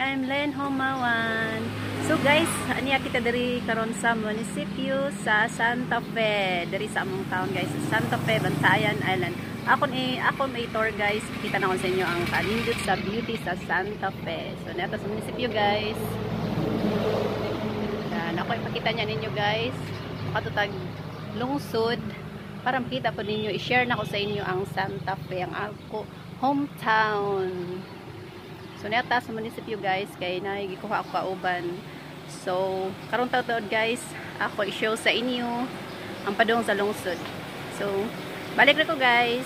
I'm Len Homawan. So guys, aniya kita dari karon sa munisipyo sa Santa Fe. Dari sa among town guys, Santa Fe, Bantayan Island. Ako ni ako may tour guys. Kita na ko sa inyo ang kalindot sa beauty sa Santa Fe. So neto sa munisipyo guys. Yan, ako ipakita niya ninyo guys. Katutag lungsod para makita po ninyo, i-share na ko sa inyo ang Santa Fe, ang ako hometown. So, neta sa munisipyo guys, kay nagikuha ako kauban. So, karong taon guys, ako i-show sa inyo ang padung sa lungsod. So, balik na ko guys.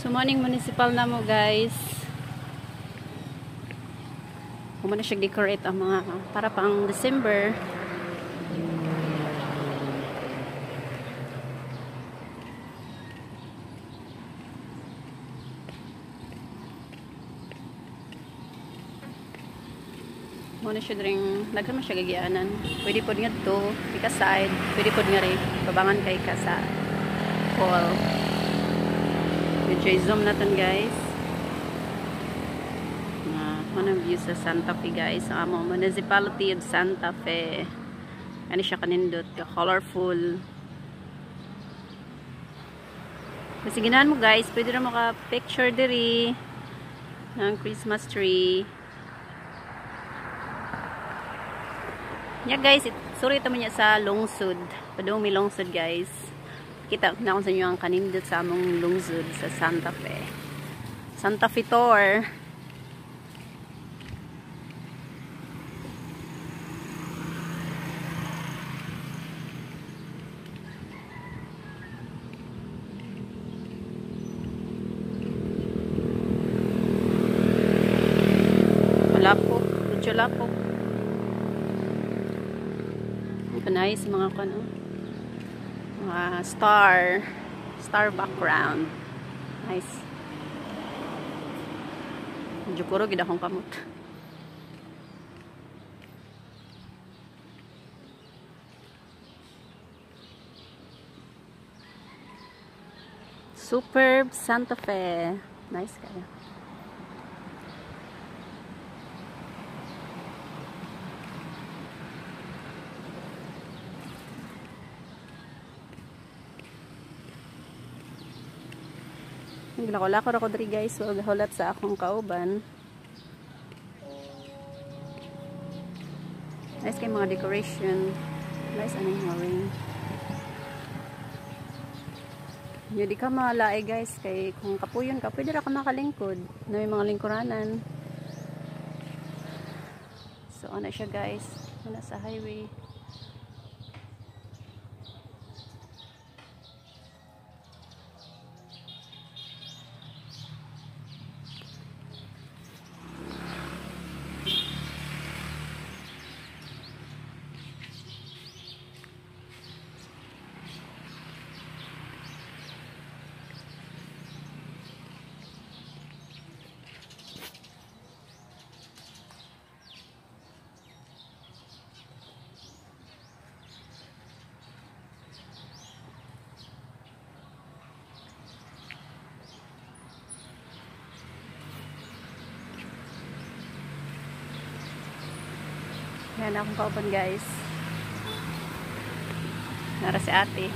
So, morning municipal na mo guys. Kumana siya decorate ang mga para pang December. Muna siya rin, nagkaroon siya gagianan. Pwede po nga to, ika. Pwede po nga rin, babangan kay ka sa hall. Medyo zoom natin guys ang view sa Santa Fe guys. Ang among municipality of Santa Fe. Ano siya kanindot? Colorful kasi ginahan mo guys pwede na maka picture diri ng Christmas tree. Yeah guys it, sorry ito niya sa lungsod. Padung may lungsod guys. Kita na ko sa inyo ang kanindot sa among lungsod sa Santa Fe. Santa Fe tour Ito nice mga kano. Mga star, star background. Nice. Medyo kuro gid akong kamot. Superb Santa Fe. Nice kaya. Ginakula ko ako diri guys. Huwag hulat sa akong kauban. Nice kay mga decoration. Nice aning mga ring. Yung di ka malaay guys. Kay kung kapuyon ka, pwede ra ka makalingkod. Na may mga lingkuranan. So, ano siya guys. Ano sa highway. Yan akong kauban guys. Nara si ate.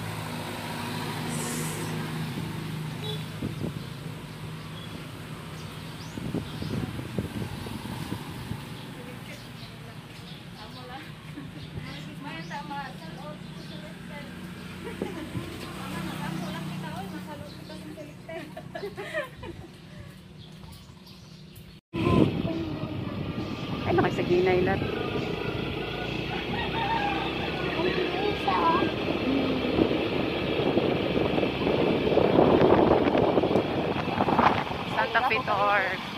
Ay, nakasaginay lahat. Santa Fe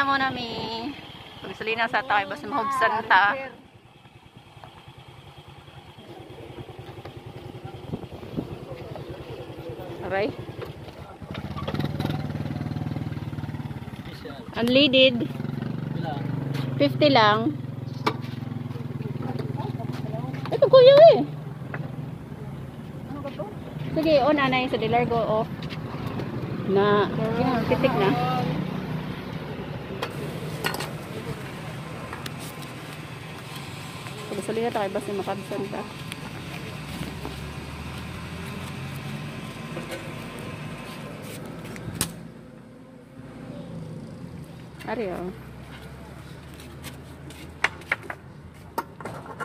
Na mi. Pagasolina sa takay basta mahubsan ta. Aray. Unleaded. 50 lang. Ito kuya eh. Sige, on anay sa Delargo off. Na, yun, titik na. Pagkasali na tayo, basta makabsan ta. Ari oh.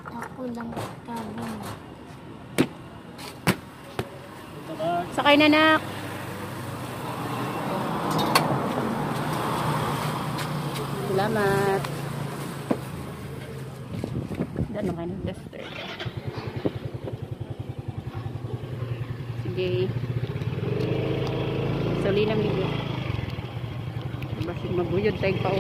Ako lang kami. Sakay na nak. Salamat. Dan kayo ng duster. Sige. Suli ng video. Basig tayo pa.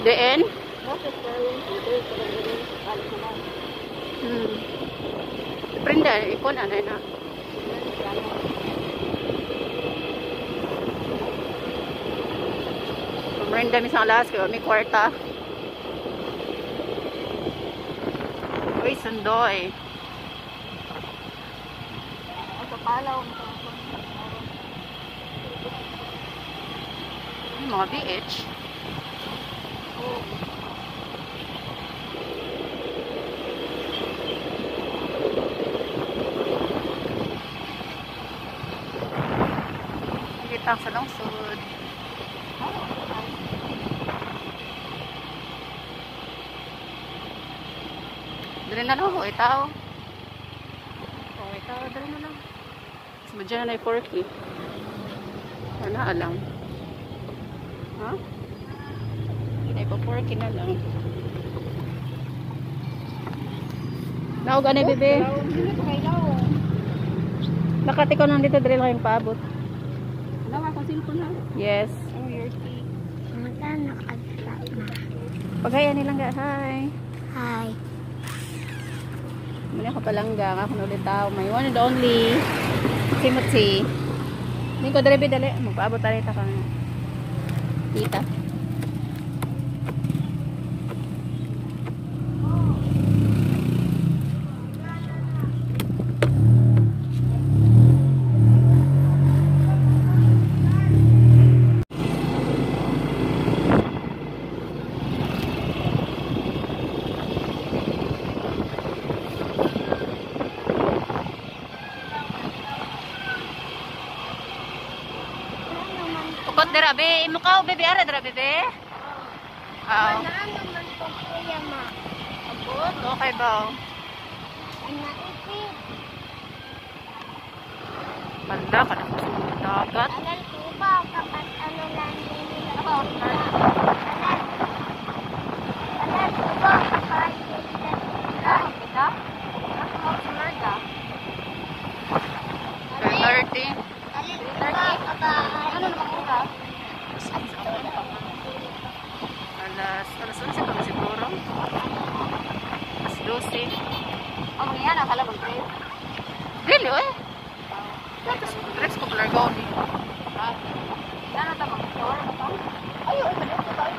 Deen? Hmm. Prenda, ipon ano na. Sa alas ko, may kwarta. Uy, sundoy. Sa palaw. Mga BH. Kita sa lungsod. Dali na lang ako, itaw. Oh, itaw, dali na lang. Sumadya na na yung porky. Ano alam? Ha? Hindi pa porky na lang. Naog ano, bebe? Nakatikaw nang dito, dali lang yung paabot. Wala akong cellphone na. Yes. Oh, your tea. Mata nakagsa na. Paghayan nilang ga, hi. Hi. Muna ako palangga, ako na ulit tao. May one and only. Timothy. Hindi ko dali dali. Magpaabot tayo ka. Tita. Ukot dira be, imukaw bebe ara dira bebe. Ah, Ano naman po kuya ma? abot. Okay ba? Ay naipit. Banda ka na dagat. Alam ko ba kapag ano lang din nila? Ako. Alam. Alam ko ba kapag nila? Kita? Ako kumaga. 30. Alam ko ba kapag ano naman ka? Alas, alas 11 pa ba siguro? Alas 12. Ang mga yan, akala mo pre. Dili, eh. Tapos, dress ko blur go di. Yan ang tamang store. Ayaw, ito na ito tayo.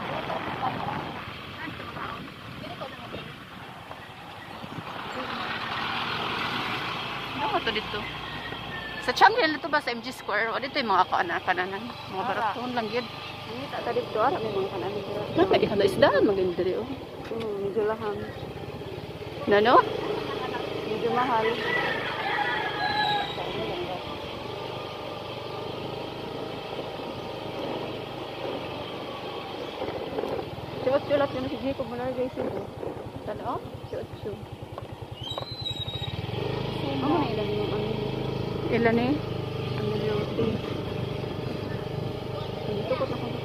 Ano to dito? Sa Changrel ito ba sa MG Square? O dito yung mga kaana-kananan. Mga baraton lang yun. Ini tak tadi doar may mga kanan dito. Naka iha na isdaan maganda rin. Oh. Hmm, medyo lahang. Ano? Medyo mahal. Chot-chot yung si Jacob mo na guys. Ano? Chot-chot. Amo na ilang yung ano. Ilan eh? Ang niluti. Dito ko na kung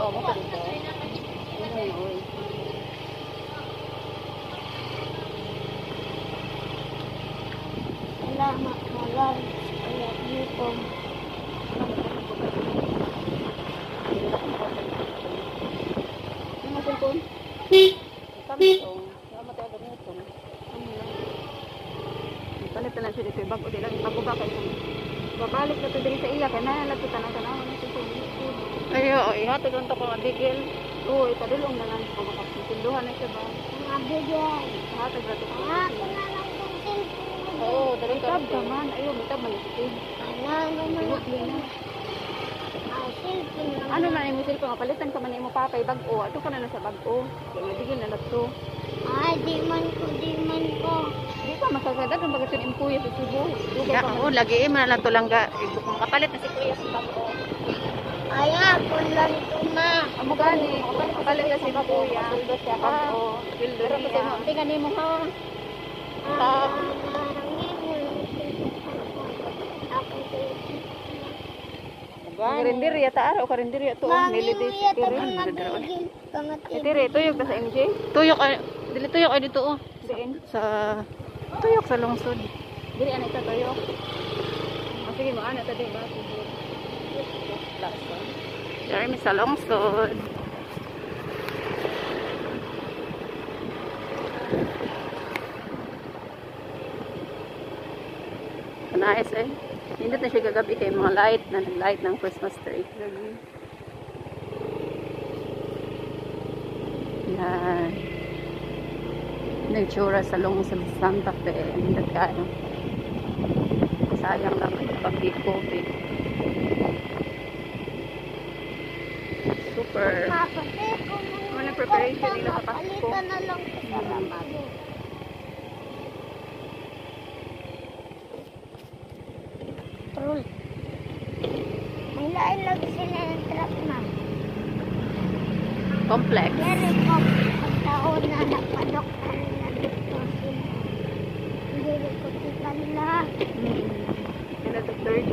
Oo, mo pa dito. Ano na oy. Salamat magal. Kaya dito. Ano ko kon? Samsung. Salamat tayo ganito. Ano lang. Palit na lang siya dito. Bago di lang. Bago ba kayo? Babalik na to diri sa iya kay na lang kita nang tanaw na sa Ayo, ihatod ko bigil. Oo, ipadulong na lang ko makapitinduhan na siya ba? Mga bigay. Hatag na to. Ah, na lang tong cellphone. Oo, dali ka. Mitab ka man. Ayaw, mitab man yung Ano naman na. Ah. Ano na yung cellphone? Palitan ka man yung papay bago. Ato ka na na sa bago. Kaya nabigil na na to. Ay, di man ko, di man ko. Di pa masagada kung bagat yung impuya sa Cebu. Ya, oo, lagi eh, man lang to lang ga. Kapalit na si Kuya sa bago. Ay, ako lang to, ma. Amo gani. Kapalit na si Kuya. Pildo siya Pero kasi mo, niya. tingnan mo ha. Ah, marangin mo lang cellphone. Ako cellphone. Karinderya ta araw karinderya to. Mami Nilidi mo si yata Tiri. kung nagiging pangatid. Eh, Tiri, tuyog ka sa MJ? Tuyok dili tuyok ay dito oh. Sa, tuyok sa lungsod. Dili ana ita tuyo. Ah, sige mo ana ta di ba? Last one. Jeremy sa lungsod. Kanais eh. Hindi na siya gagabi kay mga light na light ng Christmas tree. Yan. Nagtsura sa lungsod sa Santa Fe. Ang dagano. Sayang lang pag di COVID. Super. Mo. Ano preparation nila sa Pasko? Palitan na lang sa lamabo. Trul. May lain lang sila ng truck na. Complex. Pero ko, pagtaon na napadok na nila dito sila. Hindi rin ko kita nila. Ina the third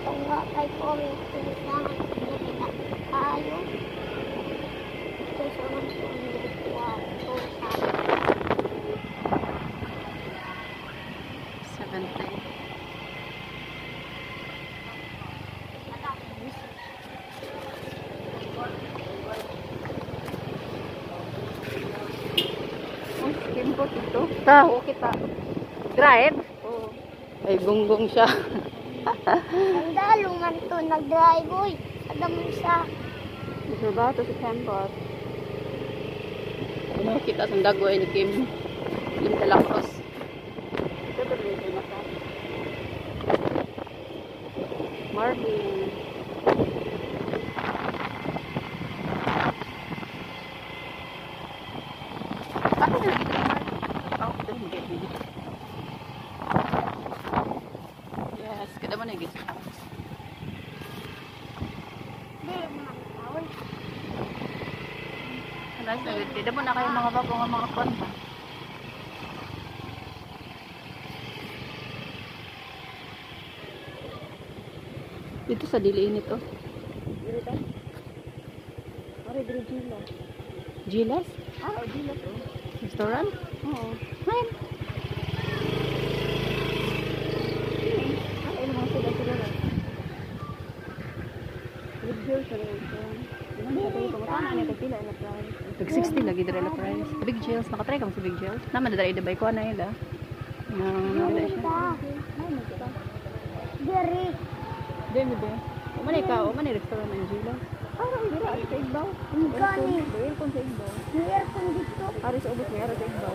Kung nga kay Kori, sinasaman ko nila tayo. Ito sa mga sunod. Wow. So, sa 17. Ang skin ko Ta, Oo kita. drive. Oo. Ay, gunggong siya. Ang dalungan to, nag-drive, uy. Adam sa Gusto ba ito si campus? Ano kita sa dago ay ni Kim. Kim Talakos. Ito ba rin yung mata? Marvin. Ako na lagi ito Ako ito hindi. Yes, kada mo na gis. Di, mga tawon. Nice na gid. Kada mo na kayo mga bago nga mga konta. Dito sa diliin ito. Dili ta? Pare, dili Gila. Gilas? Ah, oh, Gila to. Restaurant? Oo. Fine. Ah, ano mga sila sila na? Good girl sa rin ito. Ano sa tayo kumakana na kapila na price? Tag 60 lagi dira la price. Big Jills, nakatry ka mo sa Big Jills? Naman na dira ibay ko na ila. Nang nila siya. Diri. Demi be. Umani ka, umani restaurant ng Gila. Ah, dira ari sa Igbaw. Gani. Aircon sa Igbaw. May aircon dito. Ari sa ubos mayroon sa Igbaw.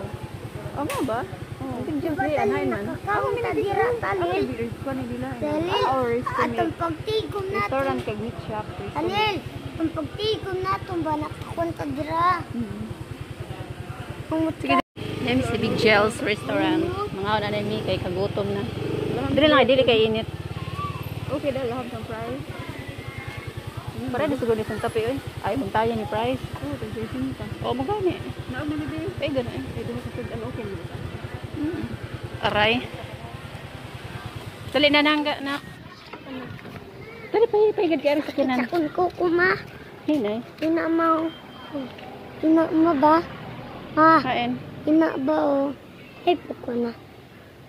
Oh, nga ba? Oh, Big Jills di anahin man. Kakawin ta dira, Ano talil. yung ko ni Dila? Talil. Ah, or estimate. Atong pagtigom natin. Restaurant kay meat shop. Talil. Ang pagtigom na itong ba nakakunta dira. Ang Sige. Yan si Big Gels Restaurant. Mga una na mi kay kagutom na. Dili lang, dili kay init. Okay dahil laham ng price. Para di siguro ni tapi oy. Ay buntayan ni price. Oh, tagsisin ka. O magani. Naam na ni Ay gano'n eh. Ay, duha ka sudan okay mo. Aray. Dali na nangga na. Dali pa paigad kay sa kinan. Sakon ko kuma. Hinay. Ina mo. Ina mo ba? Ha? Kain. Ina ba o? Ay, ko na.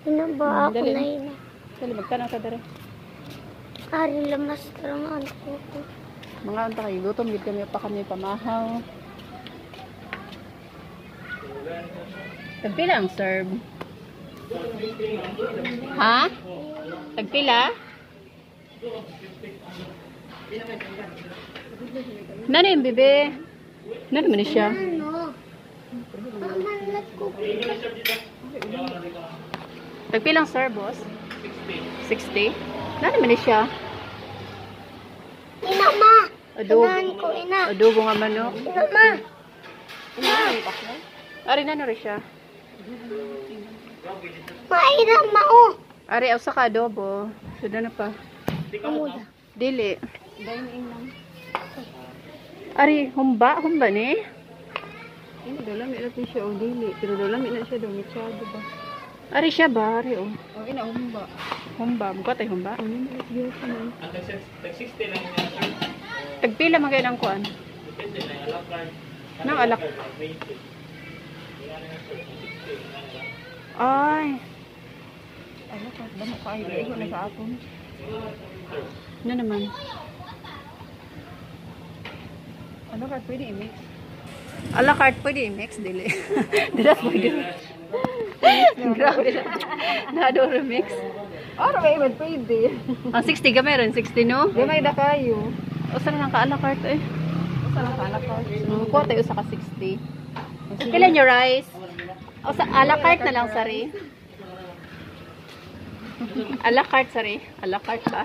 Ina ba ako Dali. na ina? Dali magtanaw ta dere. Ari lamas tarangan ko. Mga unta kay gutom gid kami pa kami pamahaw. Tagpila ang serve. Ha? Tagpila? Nano yung bebe? Nano man siya? Tagpilang serve, boss? 60. 60? Nano man siya? Ina ma. Adobo. Ko ina. Adobo nga manok. Ina ma. Ari na rin siya. Maira ma o. Ari, usa ka adobo. Suda na pa. Amuda. Dili. Ari, humba? Humba ni? Ini dalam ina to siya o dili. Pero dalam ina siya daw mitsado ba. Ari siya ba? Ari, oh. O ina umba. Humba. Mukha tayo humba. Ano na gyud ka man. Tagpila man kayo ng kuan. Nang alak. Ay. Ano ka damo ka ay igo na sa aton. Ano naman? Ano ka pwede i-mix? A la carte pwede i-mix, dili. Dila pwede. Grabe na. Nado remix. Aro may iba pwede. Ang 60 ka meron, 60 no? Di may da kayo. O saan lang ka a la carte eh? Usa lang ka anak ka. Mm, kuha tayo sa ka 60. Pila nyo rice? O sa a la carte na lang, sari. A la carte, sari. A la carte ba?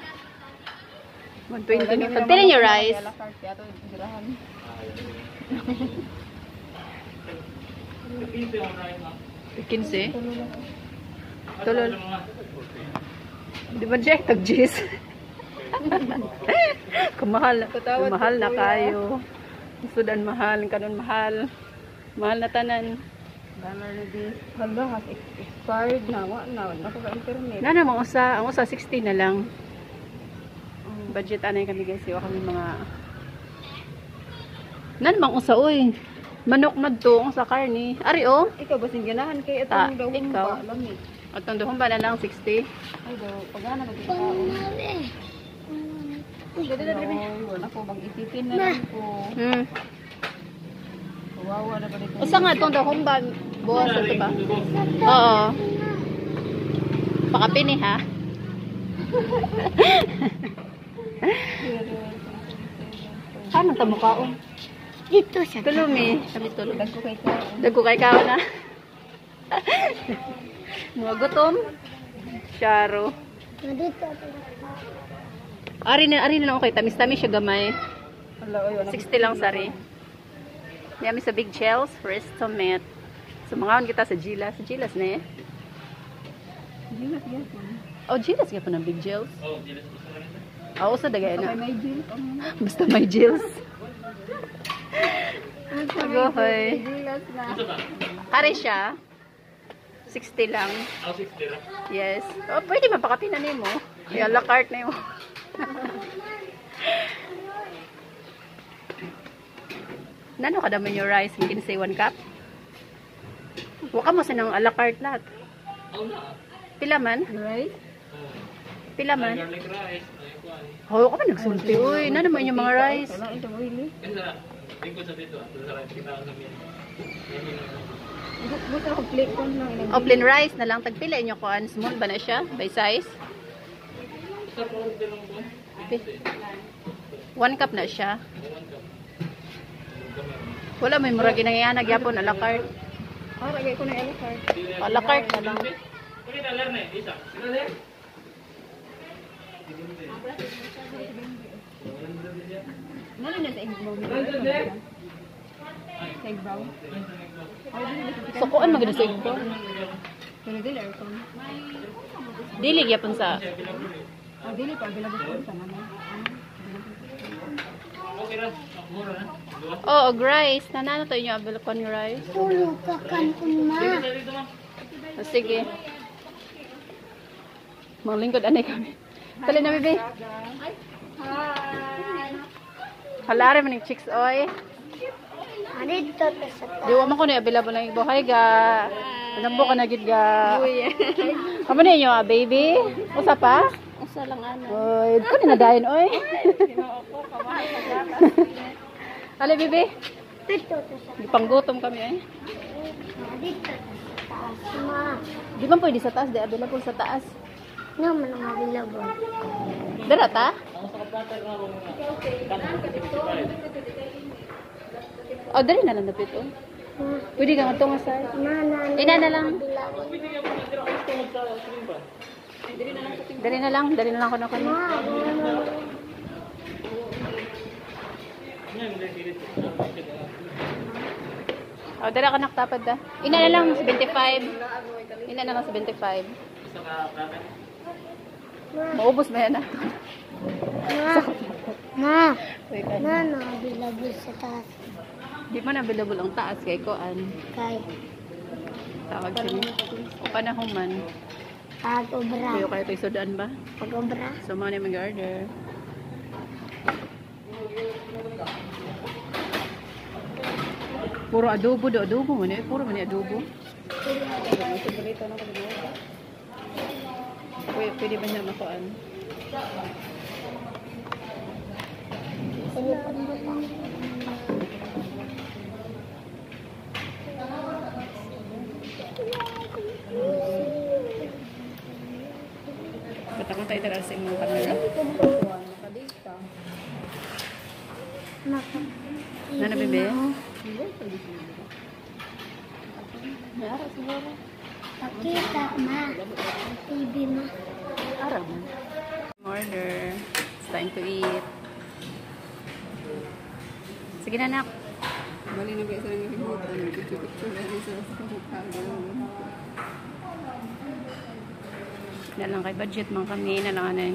120 ni. Pagpila nyo rice? Ala carte ato girahan. Kinse? Tulol. Di ba Jack? Tag-jis. Kumahal. Kumahal na kayo. Sudan mahal. Kanon mahal. Mahal na tanan. Dollar na di. Hala, has ex- expired na. Wa na. Wala ko internet. Na usa. Ang usa 60 na lang. Budget anay kami guys. Iwa kami mga... Na namang usa oy. Manok madto sa karni. Ari oh. Ikaw ba ganahan kay Ta, itong daw ba? Lamig. At ang duhong ba na lang 60? Ay daw, pagana ba kita tao? Mali. Ay, wala ko bang isipin na lang ko. Hmm. Kawawa na ba dito? Usa nga itong duhong ba? Buwas ito ba? Oo. Pakapini ha? Ano ta mukhaon? Dito siya. Tulumi. Kami tulog. Dagko kay tao. Dago kay kao na. Mga gutom. Charo. Dito. Ari na ari na lang okay. Tamis-tamis siya gamay. Hala, oy, wala. 60 lang sari. Yami sa Big Shells, Restomat. So mga kita sa Gilas. Sa Gilas na eh. Na siya. Oh, Gilas nga po ng Big Gels. Oo, sa dagay na. may gin. Basta may Gels. Agoy. Hari siya. 60 lang. Yes. Oh, pwede mapakapi na nimo. Kaya la carte na mo. Nano ka daman yung rice? You can say one cup? Waka mo sa nang a la carte lahat. Pila man? Right? Pila man? Oh, ka pa nagsulti. Uy, na naman yung mga rice. Wala ito mo hili. Gusto ko plate ko lang ilang. O, plain rice na lang. Tagpila inyo ko. Small ba na siya? By size? Okay. One cup na siya. Wala may murag ginangyahanag yapon a la carte. Ah, lagay ko na yung card. A la carte na lang. Ano na sa egg brown? Sa egg brown? So, kuan maganda sa ito. Pero dili, aircon. Dili gyapon sa Ah, dili pa, available po sa naman. Oh, og rice. Nanano to inyo abil kon rice? Tulog ka kan una. Oh, sige. Mga lingkod anay kami. Tali na bibi. Halare man yung chicks oy. Dito ta sa Di wa man ko na available lang ibo. Hi ga. Nambo ka na gid ga. Amo na inyo ah, baby. Usa pa? Usa lang ano. Oy, ko ni nadayon oy. Ali bibi. Dito ta sa Gipanggutom kami eh. Dito ta sa taas. Ma. Di man pwede sa taas, di available sa taas. Nga man ang available. Dara ta? Oh, dali na lang dapit oh. Pwede ka nga tunga sa. Na na. Ina na lang. Dali na lang, dali na lang ko na ano? Oh, dala ka naktapad da. Ina na lang, 75. Ina na lang, 75. Maubos ba yan ah? Ma. Ma. Wait, ano? Na na available sa taas. Di man available ang taas kay Koan. Kay Tawag sini. O panahon man. pag-obra. Kuyo kayo tayo sudaan ba? Pag-obra. So, na mag-order. Puro adobo do, adobo man eh. Puro man eh, adobo. Pwede, pwede ba niya makuan? Ano pa ba pa? Batakang tayo tara sa inyong camera. Maka. Ano, bebe? Pakita, ma. TV, ma. Arab. Order. It's time to eat. Sige na, nak. Bali na ba isa lang yung himutan? Picture-picture na rin sa mukha. Na lang kay budget man kami. Na lang anay.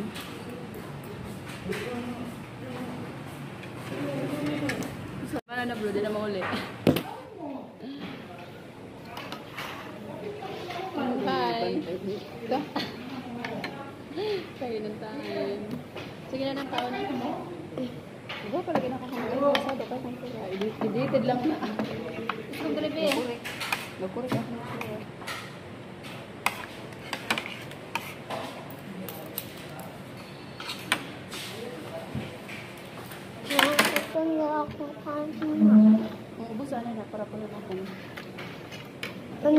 Para na bro, di na mauli. Bye. Kayo ng time. Sige na ng taon na mo. Diba pala ginakakamain mo sa dapat ang pera. Edited lang na. Gusto kong dalibi eh. Magkurek ako. Niya ako ubos ano na para pala ako. Ano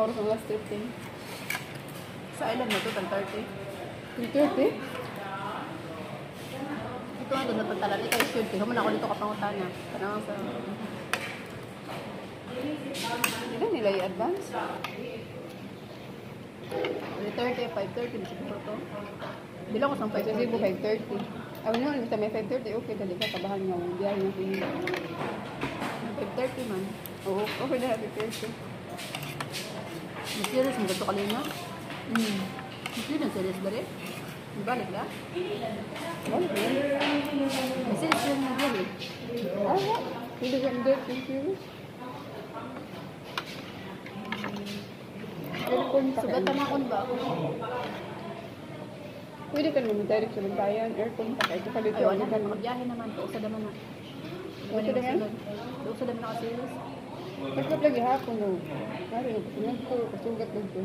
Nga makunoro sa last 13. Sa island na to, tang 30. 30? Ito nga doon natatalan. Ito is yun. Human ako dito kapangutana. Tanawang sa... Ilan nila yung advance? 3.30, 5.30 na siguro to. Bilang ko sa Sa Cebu, 5.30. Ako nyo, sa may 5.30, okay, dali ka, kabahan nga, biyahe na pinili. 5.30 man. Oo, okay na, 5.30. Serious mo gato kalina. Hmm. Mas serious serious dali. Balik na. Wala ba yan? Mas serious yun na dali. Ah, hindi ka hindi, thank you. Sugat na akon ba? Pwede ka naman direct sa Bantayan, aircon pa ka. Ito ka dito. Ay, wala ano ka na. naman. Mga biyahe naman. Tuusa naman na. Tuusa naman? Tuusa naman ako serious. Pagkat lagi hapon, no. Mari, nagpasunod ko, kasugat lang ko.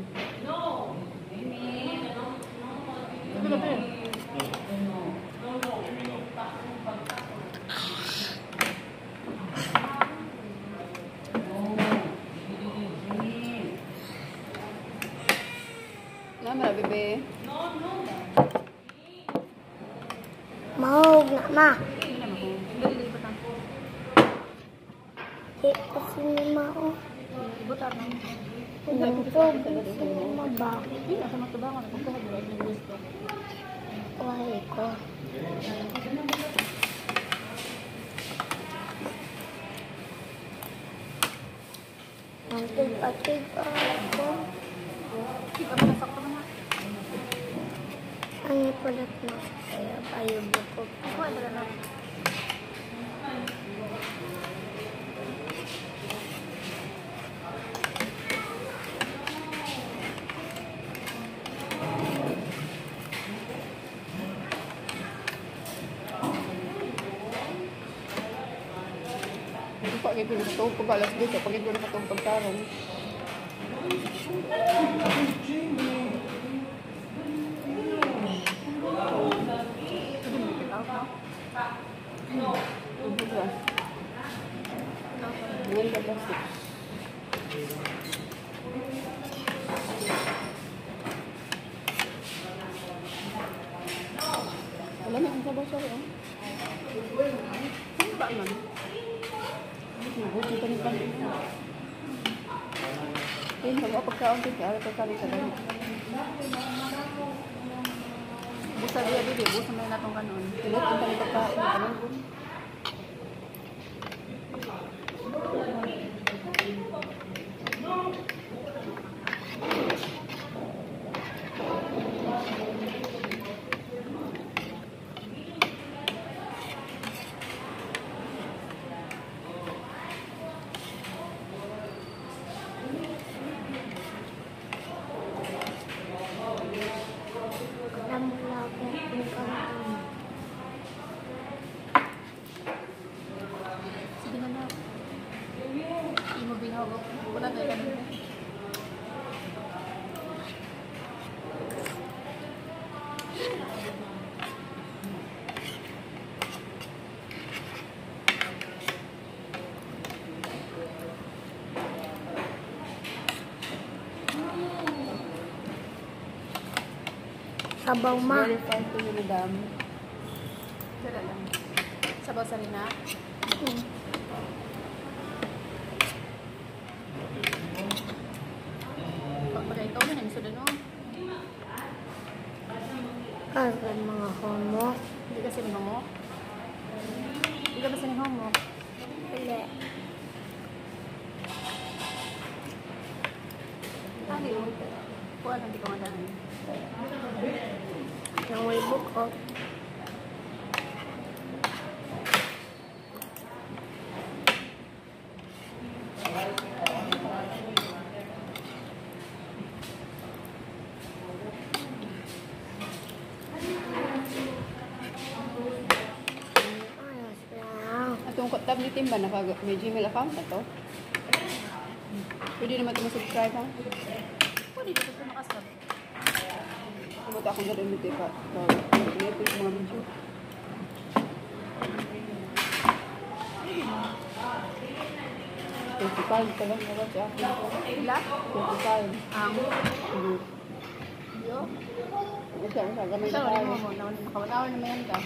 Sabi ka ba yun? Mama, bebe. Mahog na, ma. Hindi naman ko. Dali lipat ang. Di kasi ni mao. Ibutar na. Ang pog, gusto ni ma ba? Hindi na sa matubangan. Pagkuha mo lang ng gusto. Why ko? Ang tig-atig ako. Sige, ako nasakto na na. Ang ipulat na kaya kayo buko. Ako, ito na lang. Na ito. Pag alas dito, pag ito na itong pagkaroon. Ito mo kita ako. Ito ba? Ngayon ka plastic. Wala na ang sabaw sorry oh. Ano ba man? Nabuti ka ni Pan. Ayun, mag pagkaon din ka, pagkaon ka lang. Busa dia dili, busa may natong kanon. Tulad ang kami pagkaon, kanon ko. Lamulaga ang kanang. Sige na na. Hindi mo binawag. Wala tayo kanon. Sabaw ma. Very fine lang. Sabaw sa rina. Hmm. Pagpagay ikaw na nang sudan no. Karon mga homo. Hindi kasi ni homo. Hindi ka kasi ni homo. Hindi. Ano yun? Kuha lang di ko madami. Nang may bukot. Ayos lang. Atong tablet ba naka may Gmail account na to? Pwede naman ito subscribe ha? Pwede dito sa makasab. Pumunta akong gano'n dito pa. So, ito yung mga video. Twenty-five ka lang naman si Ako. Ila? Twenty-five. Ang. Mhm. Yo. Isa, isa, gamay na ni tayo. Nakawanawan naman yan ka.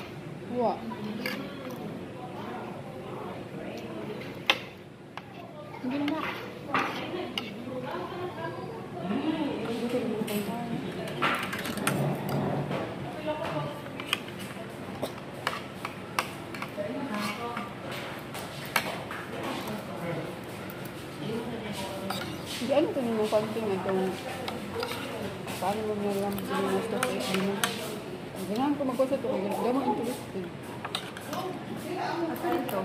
Huwa. Hindi na na. Dito rin yung pangkain. Di ano ito yung konting itong paano mo nga lang sinusto ko di mo. Ganahan ko magkwasa ito, gamang interesting. Asa dito?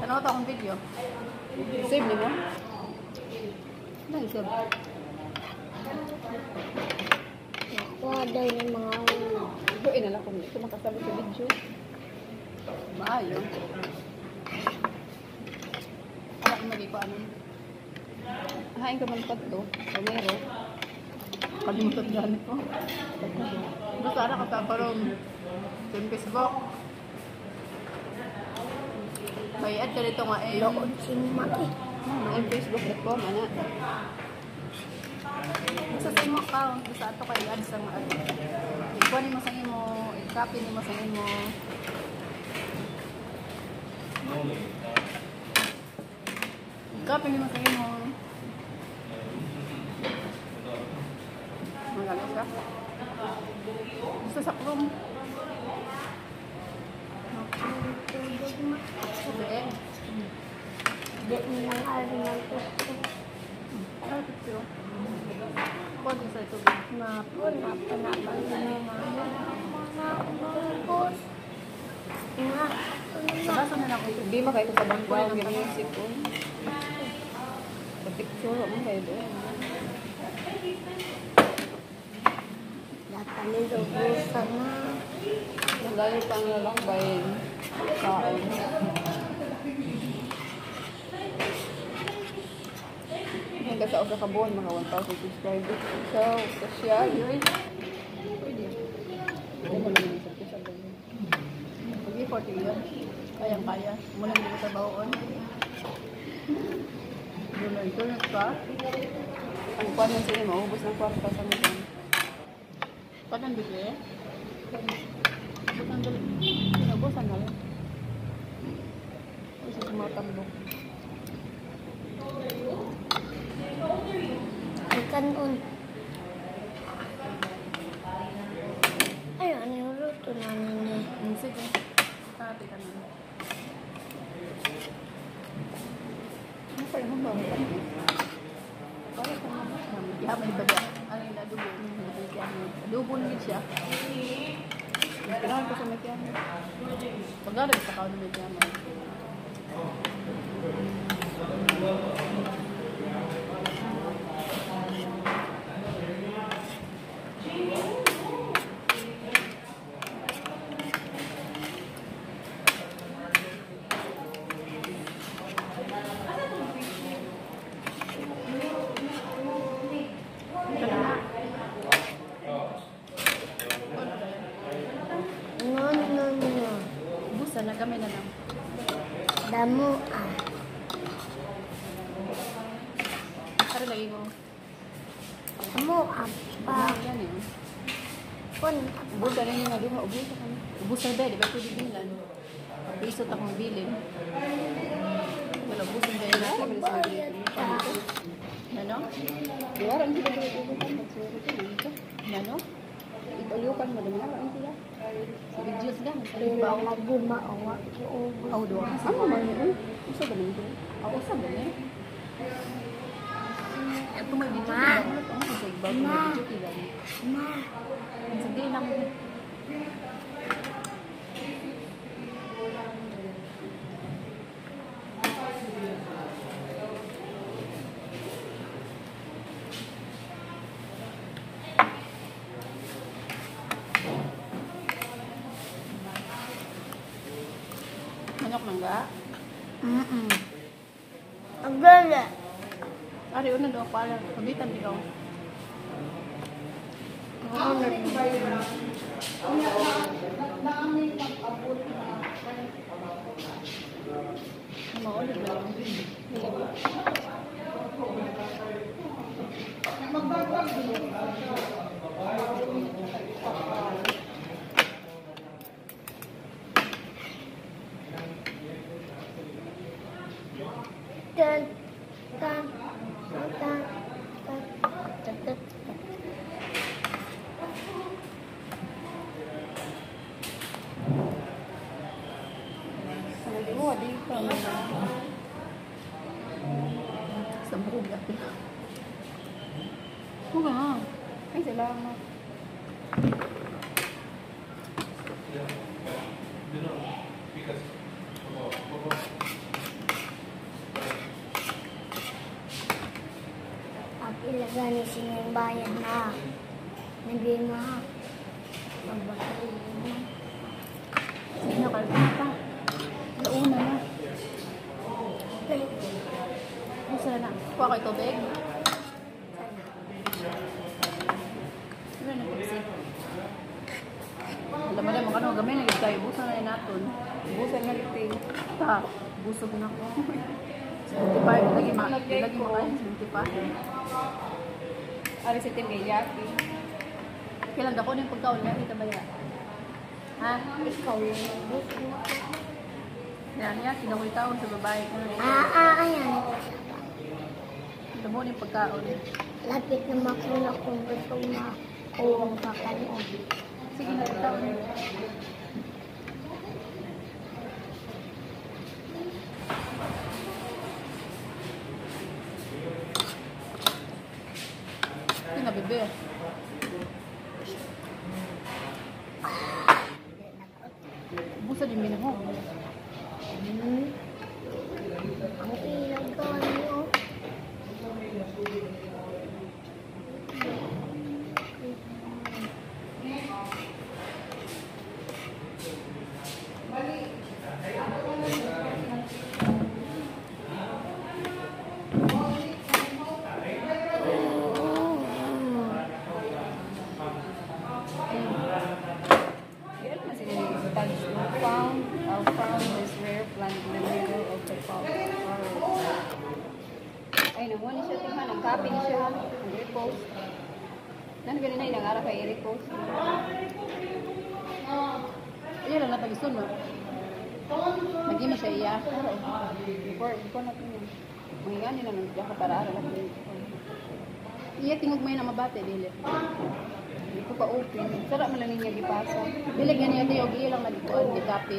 Ano to akong video? Save niyo mo? Naisip. Nakuha daw ng mga. Ito, inala ko ito makasama sa video. Maayo. Wala ko magay ko ano. Hain ka man to, Romero. Kalimutan ganit ko. Basta ara ka karon sa Facebook. May ad ka dito nga eh. Lood si Maki. Ang facebook.com, ana. Basta sa imo account, basta ato kay ads ang ano. Ikuha mo sa imo, i-copy nimo sa imo. I-copy nimo sa imo. Magaling ka. Basta sa. Hindi eh. Di mo lang ari ng gusto. Ano ito? Pwede sa ito. Mapo na panapan mo ng mga mga bangkos. Nga. Sa baso na lang ito. Hindi makayo sa bangbaw, yung music ko. Sa picture, mo kayo doon. Nito busa na. Lalo pa ang lalakbay. Kaon. Hanggang sa usa ka buwan, mga 1,000 subscribers. So, sa siya, yun. Pwede. Hindi 40 yun. Kayang-kaya. Mula hindi sa baon. Doon ito ka. Ang kwan ng sila, maubos ng kwarta sa mga. Patang bigay. Butang dali. Pinabusan na lang. Isa sa mga tambok. Ang kanon. Ay, ano yung luto namin eh. Hmm, Sige. Tati ka na. Ano pa yung mga Para sa mga mas namin. Ihamay ba dyan? Ano yung adobo? Adobo na siya. Kailangan ko sa mga Pagkarag sa kaon na dyan. No, no, no. Busa na kami na lang. Damo ah. Para lagi ko. Damo ah. Pa. Yan eh. Pon. Ubusan na yun nga, di ba? Ubusan ka na. Ubus na dahil, di ba pwede bilan? Pisot akong bilin. Wala, ubus na dahil. Bayad ka. Ano? Diwaran sila dito, ubusan. Magsuro ka dito. Ano? Ipaliukan mo, dumalaan sila. Sa videos lang. Sa Pero ibaw. lagi maawa. Iubos. Ako doon. Ano man yun? Gusto ba nito? Ako sa ba niya? Ito may video Ma. kila. Ano ito? Sa ibaw. May Ma. video kila. Ma. Sige lang. Manok mangga. Mm-mm. Ang gala. Ari, una daw pala. Pabitan di daw. Maulit na lang. Tan. Tan. Tan. Tan. Tan. Tan. Sabi mo, di ka. Sa bugat. Huwag na. Ay, salamat. At ilaga ni sining bayad na. Hindi na. Magbakay mo. Sige na, kalpita. Launa na. Ay, sana na. Kuha kayo tubig. Ano na pagsi? Alam mo na, mga ano, gamay na tayo. Busan na yun natin. Busan na liting. Ta, busog na ko. 75, lagi ma, lagi mo kayo, 75. Tim Gayaki. Kailan ako yung pagkaon niya, kita ba yan? Ha? Ikaw yung na. Yan, yan, kinakoy taon sa babae ko. Ah, ah, ayan. Ito mo yung pagkaon. Lapit na makuna kung gusto na kuwang kakanoon. Sige na, taon. Ito na, bebe. Busa din minimo. Hmm. Ang ilang doon mo. Yan na sila yung touch na found, uh, found this rare plant in the middle of the forest. Ay, namuha ni ang copy ni siya, ang repost. Nan ganun na inang araw kay i-repost. Iya lang na gusto no. Lagi mo siya iya. Before, before natin yun. Mga nila nang diya ka para araw. Iya tingog may na mabate, dili. Hindi ko pa open. Sarap man lang niya gipasa. Bilag yan niya tayo, gilang malikuan, di copy.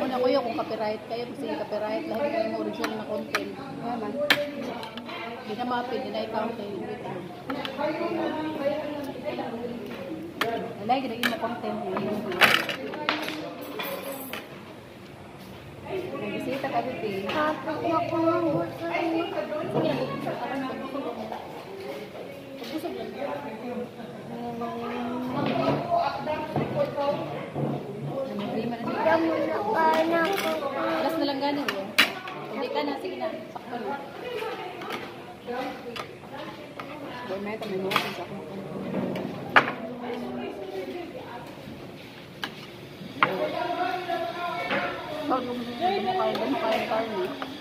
Muna ko yung kung copyright kayo, sige copyright, lahat kayo mo original na content. Kaya man. Di na mapin, di na i-count kayo. Wala, ginagin mo content. Nagbisita ka, Bibi. Tapos na ko ng gusto. Sige na, ka lang. Na. Damo na ka na ko. Alas na lang ganin yun. Hindi ka na, sige na. Sakto na. Boy, may ito, may mga sa akin. Pag kumakain, kumakain, karne. Ano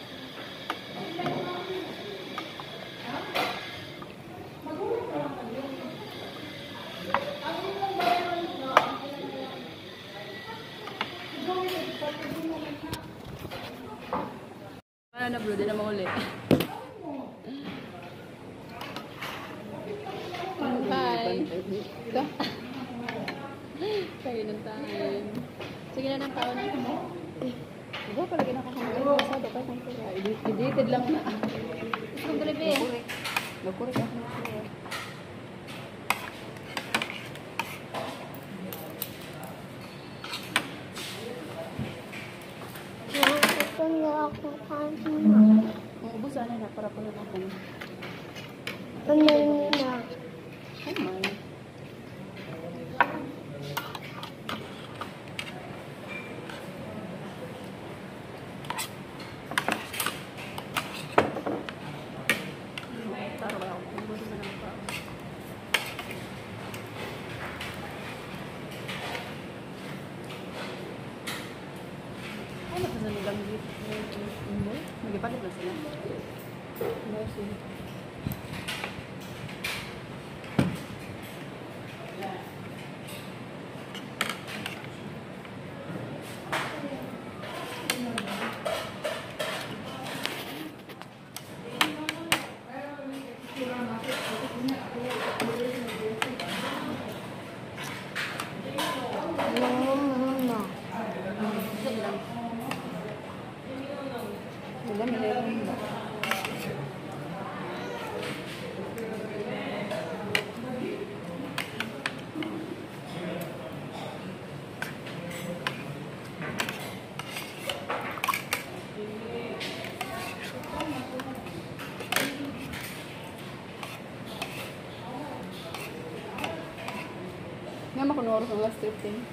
kung oras ang last tripping.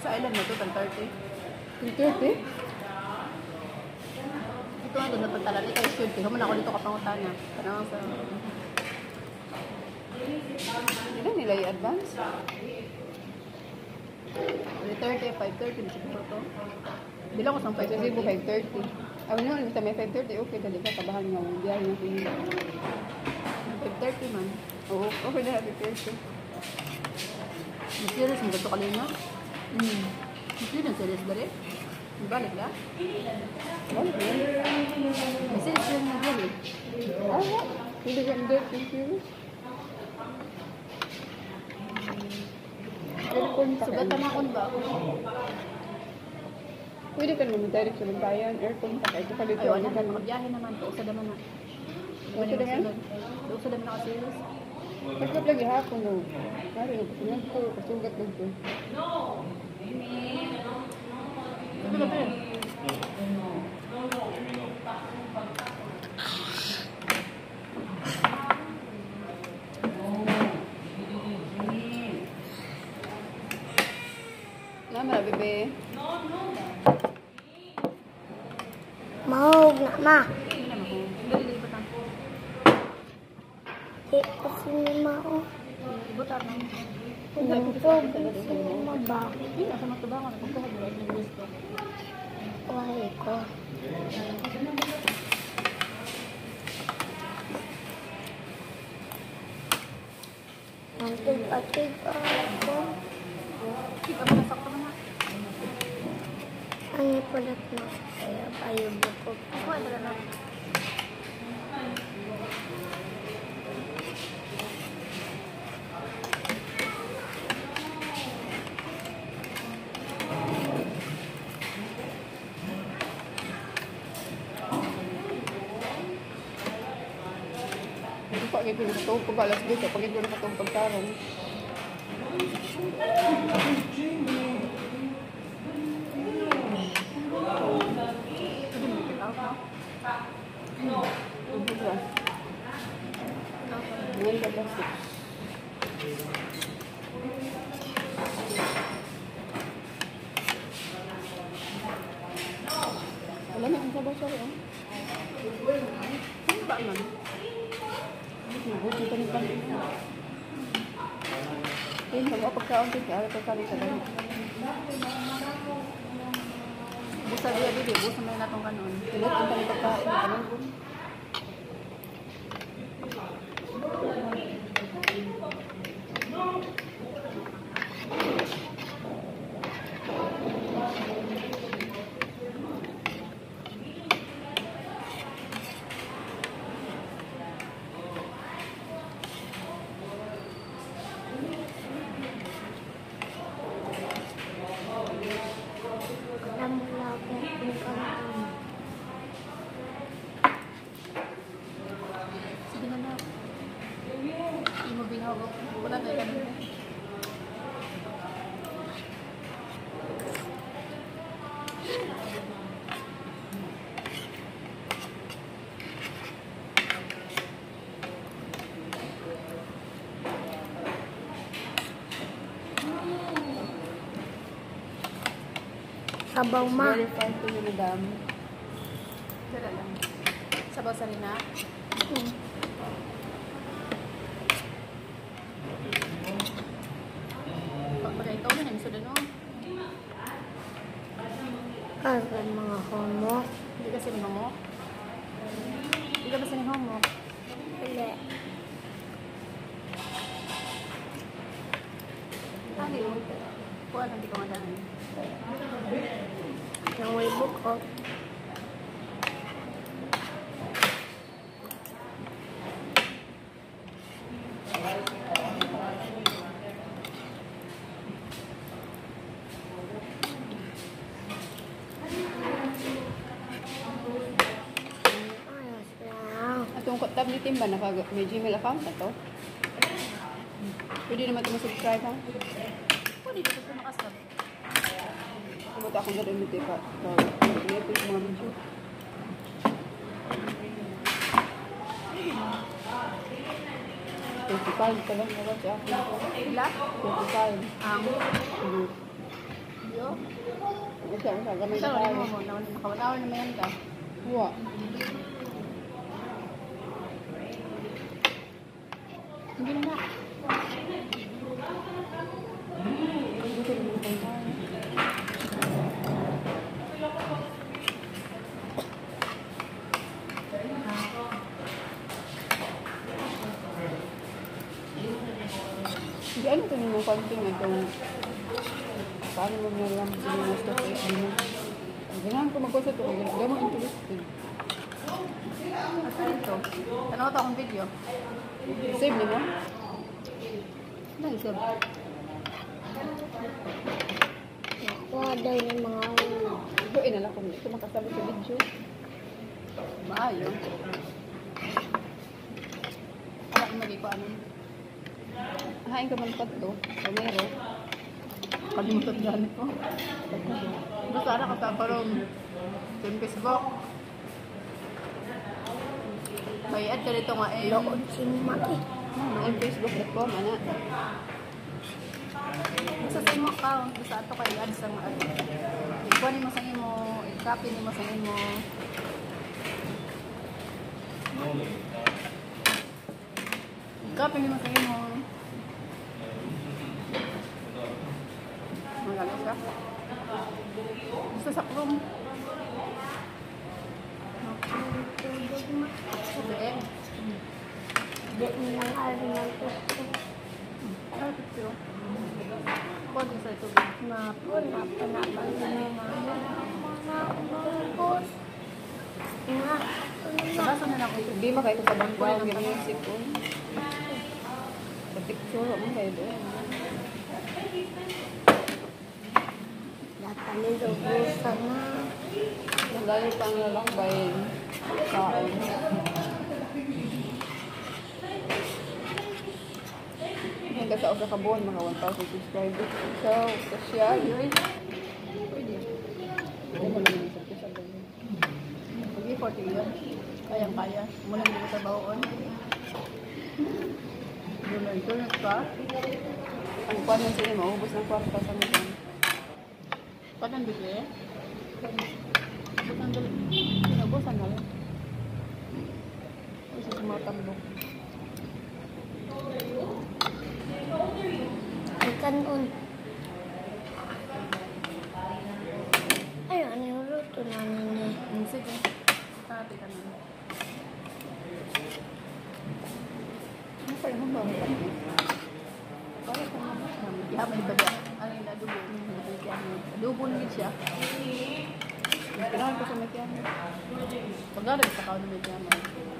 Sa island mo to, tag 30. 3.30? Ito nga doon napagtala. Ito yung shoot. Human ako dito kapangutana. Parang sa... Ilan nila i-advance? 3.30, 5.30. Di siguro to. Bilang ko sa Kasi sibo 5.30. 5.30. Ako naman, basta may 5.30, okay, dali ka, kabahan nga. Biyahe na pinili. 5.30 man. Oo, okay na, 5.30. Serious mo dito kalina. Hmm. Yun ang serious ba rin? Balik ka? Balik na. Mas serious yun yung balik. Ah? Hindi ka hindi, thank you. Na akong ba? Pwede ka naman direct sa bantayan, air contact, ay kapalit Ayaw na, ka makabiyahe naman. Usa naman na. Usa naman? Usa naman na kasi. Pagkat lagi hapon, no. Pare, nagpunan ko, kasugat lang ko. Sabi ka ba? Naman na, bebe. Mahog na, ma. Hindi naman ko. Dali, dali, bata. Di kasi ni mao. Butar na. Nagpog si mama ba? Hindi, nasa matubangan. Pagkakad mo, yung gusto. Wala ko. Nantog-atog ako. Kita mo, nasakto mo na. Ang ipulat mo. Kaya bayo buko. Ako, ay, dala na. Ito pa, ito na katong pag alas dito, pag ito na katong pagkaroon. Sabi mo, pick out na. Ito ba? Ngayon ka plastic. Wala na ang sabaw sorry, oh. Sino ba man? Nabuti pa ni Pangin. Ayun, pag ako pagkaon dito, ara pagkaon sa dami. Busa dia, bibi. Busa mo na itong kanon. Tulad ang pang pagkaon, kanon ko. Alam mo lagi ang kanan. Sige na na. Hindi mo bihaw. Wala tayo kanon. Sabaw ma. Very fine to. Dala lang. Sabaw sa rina. Hmm. Pag pag ito, na nang sudan no? Kagan mga homo. Hindi kasi ni homo. Hindi ka ba sa ni homo? Hindi. Ano yun? Kuha lang di ko madaan. Nang may buko. Ayos lang. Team ba, naka, may Gmail account na to? Pwede naman ito subscribe ha? Pwede dito sa makasab. Kumata akong gano'n nito pa. Ito yung mga video. 25 ka lang naman si akin ko. Ila? 25. Ang. Mhm. Yo. Isa, isa, gamay Ito, na rin tayo. mo mo. Nakawalawan na mayan ka. Uwa. Hindi na. Hindi ko rin ito tayo. Hindi, ano ito yung konting itong paano mo nalang sinunas to kaya ano Ganyan ko magkusa ito, hindi mo interested. Ito dito. Ano ito akong video? Save niyo mo? Naisip. Nakuha daw ng mga. Ito, inala ko ito makasama sa video. Maayo. Wala mo di ko ano. Hain ka man patlo, Romero. Kalimutan dyan ko. Basta na ka parang sa Facebook. May add ka dito nga eh. Lood si Maki. Ang facebook.com, ana. Sa imo account, basta ato kay add sa mga ano. Ikuha mo sa imo, i-copy mo sa imo. I-copy mo sa imo. Magaling ka. Basta sa Chrome. Hindi. Di mo lang ari ng gusto. Ano? Pwede sa ito. Mapo na panapal na mga mga ulos. Nga. Sabasa na lang ito. Hindi mo kayo kabanggaw, ganyan yung sipon. Sa picture, mo kayo doon. Dapat nito busa na. Nalayo pa ang lalakbay. Kaon. Hanggang sa usa ka buwan, mga 1,000 subscribers. So, kasya, yun. Pwede. Hindi mo naman isip ko sa ganyan. Pwede 40 yun. Kayang kaya. Muna hindi ko sa baon. Na ito. ka. Ang kwan ng sila, maubos ng kwarta sa mga. Paano ang bigli? Butang dali. Pinabusan na lang. Isa sa mga tambok. Ay kanon. Ay, ano yung luto na nini? Hmm, Sige. Happy ka na. Ano pa yung mga Para sa mga namin. Yaman ba dyan? Ano yung adobo? Adobo namin siya. Kailangan ko sa matyan. Pagkala sa kaon namin yaman. No,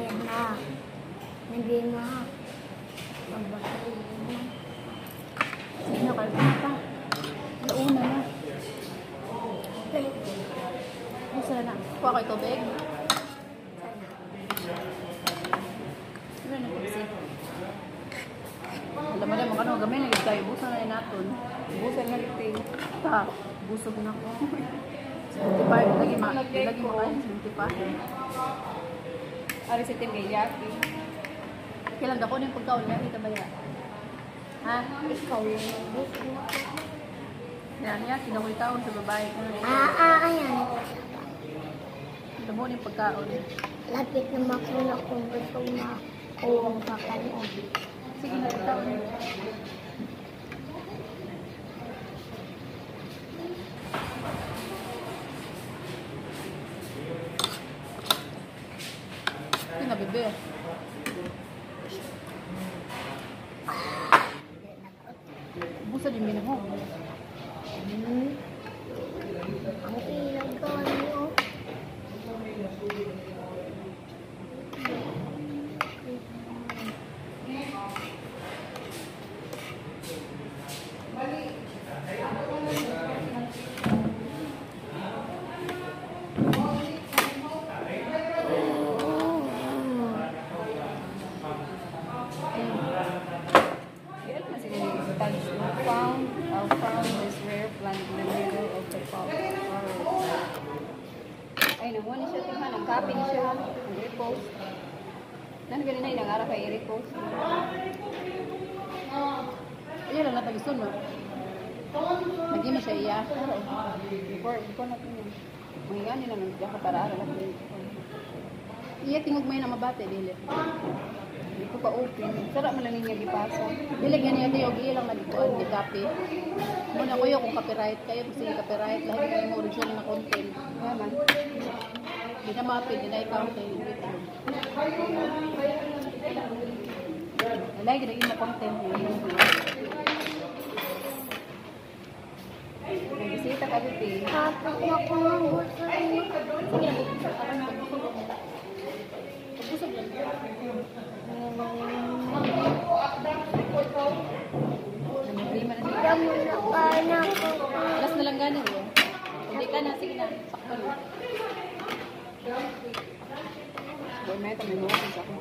Yeah. Ako na yung pagkaon niya, kita ba yan? Ha? Ikaw mo. Yan niya, kinakuy taon sa babae ko. Ah, ah, ayan. Ito mo yung pagkaon. Lapit na makuna kung gusto mo. Kung kakaroon. Sige na, taon. Sige na, bebe. Busa din mo. Hmm. Ang ilagay mo. Found, uh, found this rare plant in the middle of the forest. Ay, namuha ni siya tingnan. Nag-copy ni siya. Nag-repost. Nan ganun na inangara kay i-repost. Iya lang natag no? Lagi mo siya iya. Before, before natin yun. Mga nga nila nang ka para ara natin. Iya tingog may na mabate dili. Hindi ko pa open. Sarap man lang niya gipasa. Dili ganyan niya yung ilang nagkuan ni copy. Muna ko yung kung copyright kayo sige copyright lahat kayo mo original na content. Naman. Hindi na mapin, hindi na i-count eh. Wala, ginagin mo content mo. Nagisita ka dito eh. Tapos na ko ng gusto mo. Sige, bubusog. Bubusog lang. Nag-agree man na siya. Alam mo na kaya na ko. Alas na lang ganin eh. Hindi ka na, sige na. Sakto na. Ito, may mga sa ako.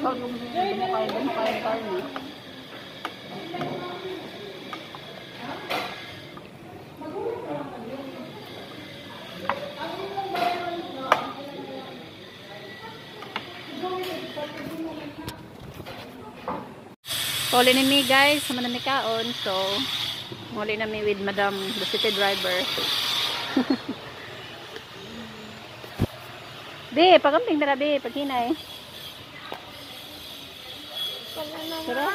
Bakit mo mo kaya, mo kaya karne? Huli ni mi guys, sama na mi kaon. So, huli na mi with Madam, the city driver. be, pagamping na be, paghinay. Tara.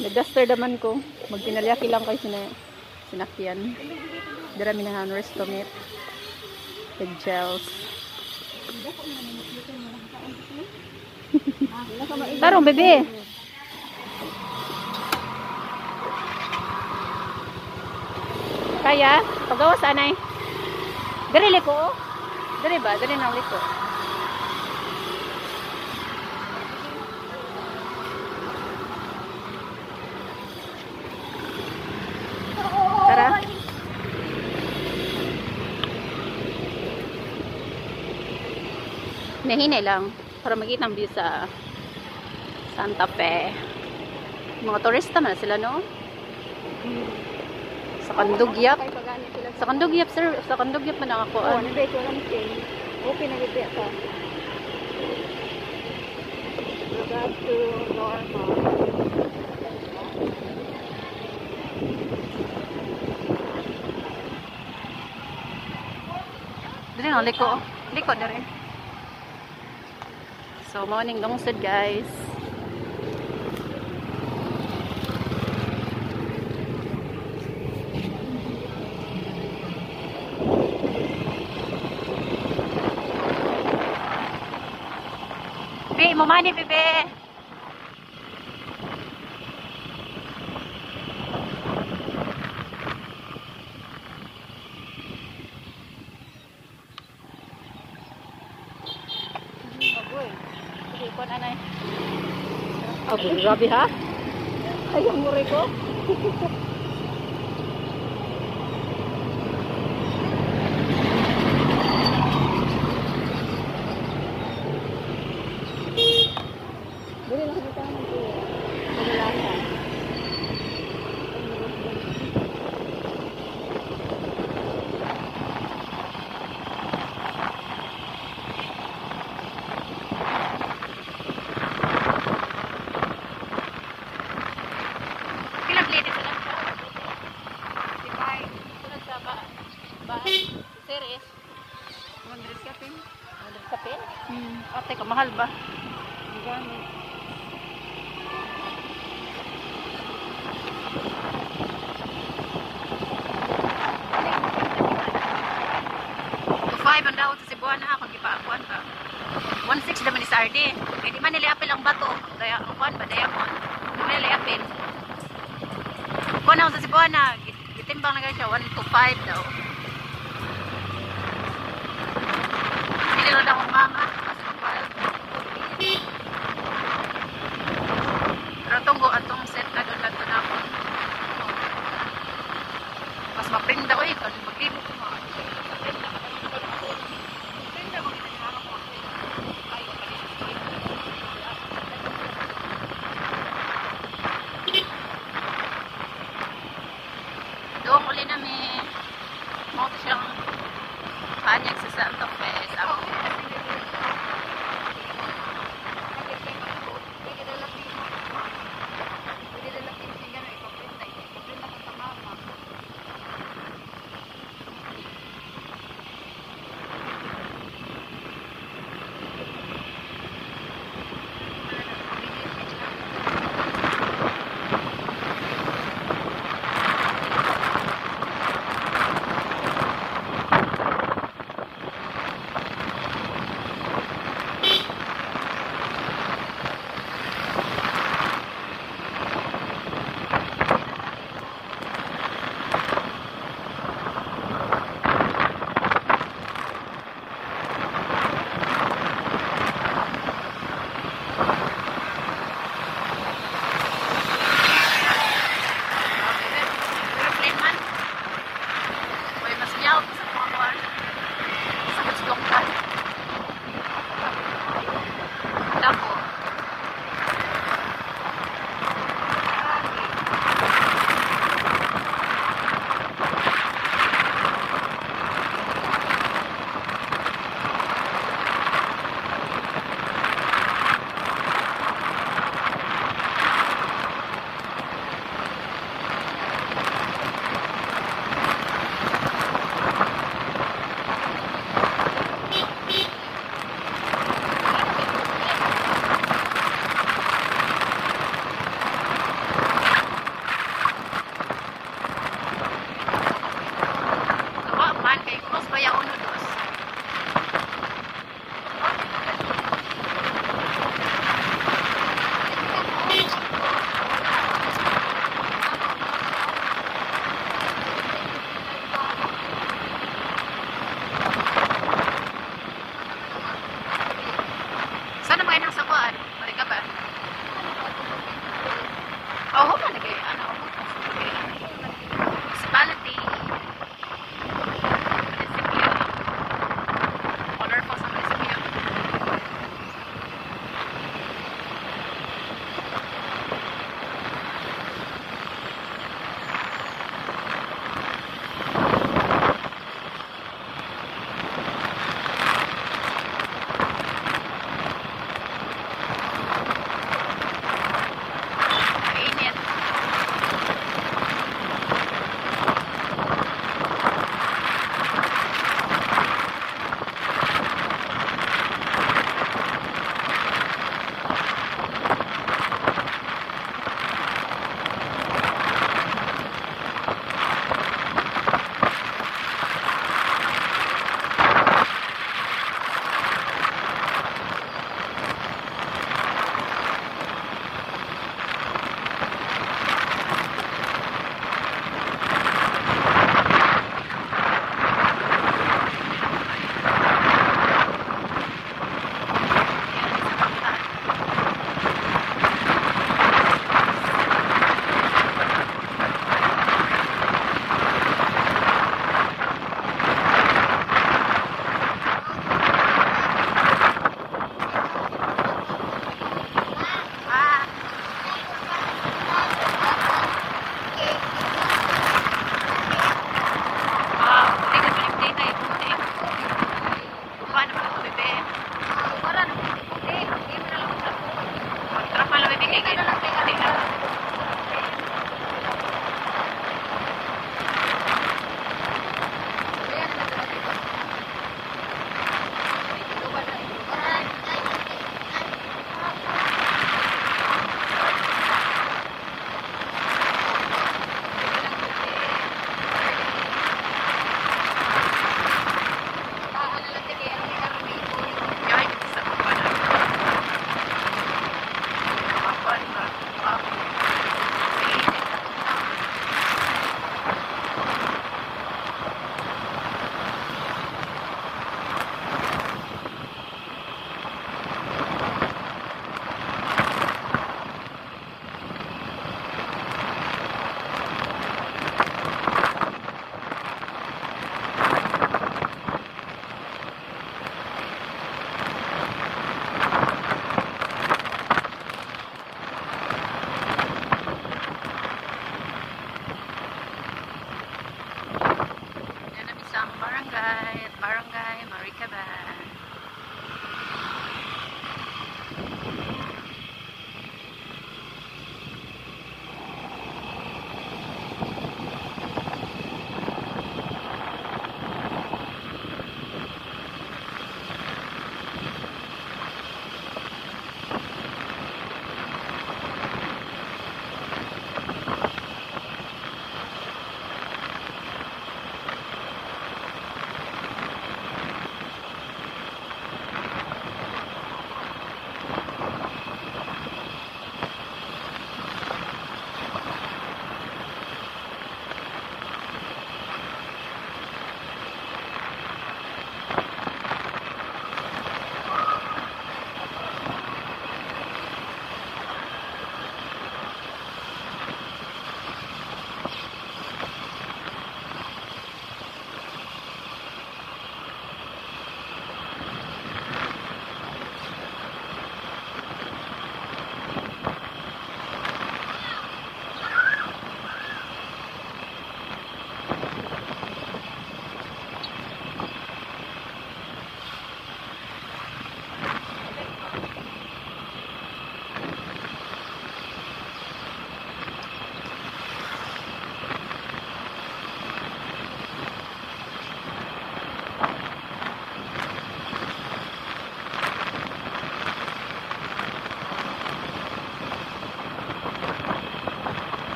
Nag-duster naman ko. Magpinalyaki lang kay sina sinakyan. Dara minahan resto meat. With gels. Tarong, bebe. Kaya? Pagawa sa anay? Dari liko? Dari ba? Dari na liko. Tara. Nahinay lang para makita ang view sa Santa Fe. Mga turista man sila no? Sa kandugyap. Sa kandugyap, sir. Sa kandugyap man ako. Ah. Oo, oh, nabay ko lang sin. Okay, nabibya ka. Regard to normal. Dali na, liko. Liko na rin. So, morning lungsod, guys. Grabe ha? Ay, ang mure ko. Buwana sa Cebuana. Gitimbang na guys siya. 1 to 5 daw. Sinilod ako mama. Pero tunggo atong set na doon lang doon ako. Mas maprint ako eh. Kasi maglibot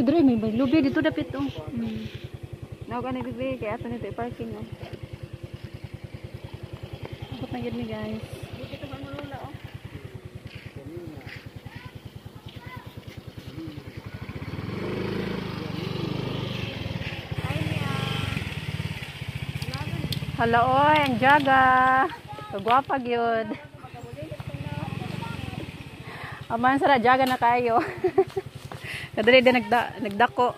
Ay, dre, may lubi dito dapit oh. Hmm. Nawa ka na bibigay kaya ato nito i-parking no. Abot na yun ni guys. Dito ka manula oh. Hala, oy, ang jaga. Kagwapa gyud. Aman sara jaga na kayo. Kadali din nagda nagdako.